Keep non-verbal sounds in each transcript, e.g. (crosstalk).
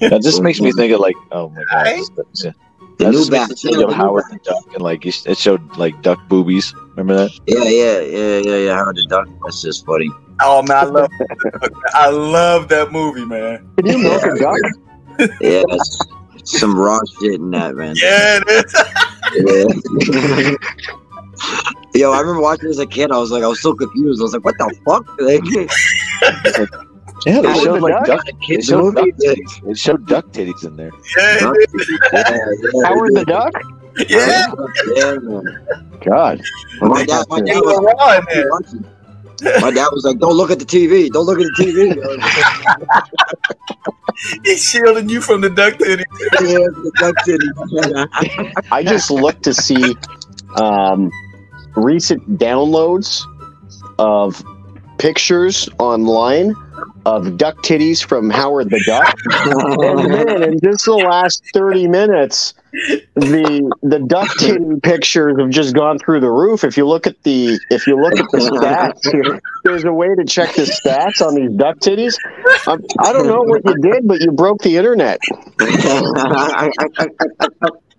That just makes me think of like, oh my god, Right? yeah. The that new just makes batch. me think of Howard the Duck and like it it showed like duck boobies. Remember that? Yeah, yeah, yeah, yeah, yeah. Howard the Duck. That's just funny. Oh man, I love I love that movie, man. Can you milk a duck? Yeah, that's some raw shit in that, man. Yeah, it is. Yeah. (laughs) Yo, I remember watching as a kid. I was like, I was so confused. I was like, what the fuck? (laughs) Like, Yeah, they Howard showed the like Duck? duck. They showed movie? duck titties. They showed duck titties in there. Yeah, Duck? Yeah, yeah, Howard the duck? yeah. yeah, man. God. My dad, my dad was were raw. My dad was like, "Don't look at the TV. Don't look at the TV." (laughs) He's shielding you from the duck titty. (laughs) Yeah, the duck titties. I just looked to see um, recent downloads of pictures online of duck titties from Howard the Duck. and (laughs) then in just the last 30 minutes, the the duck titty pictures have just gone through the roof. If you look at the if you look at the stats, here, there's a way to check the stats on these duck titties. Um, I don't know what you did, but you broke the internet. (laughs)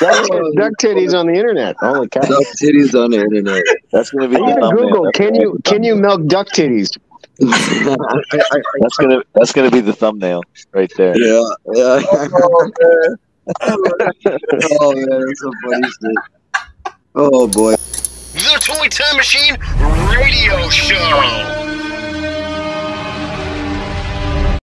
Duck, (laughs) duck titties on the internet. Holy cow! duck titties on the internet. That's gonna be I the even. Google, That's can gonna you can you milk duck titties? (laughs) That's gonna that's gonna be the thumbnail right there. yeah, yeah. Oh, (laughs) man. oh man, that's so funny shit. Oh boy. The Toy Time Machine Radio Show.